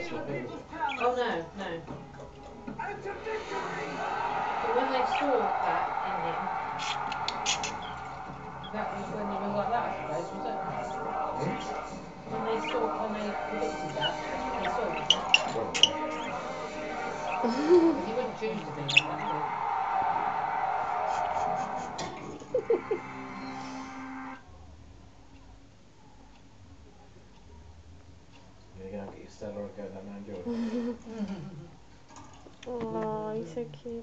Not good. Oh no, no. But when they saw that in him, that was when he was like that, I suppose, was it? Hmm? When they saw, when they predicted that, that's what they saw. Because he wouldn't choose to be like that, این است اونجا نماجور و وای اینا کی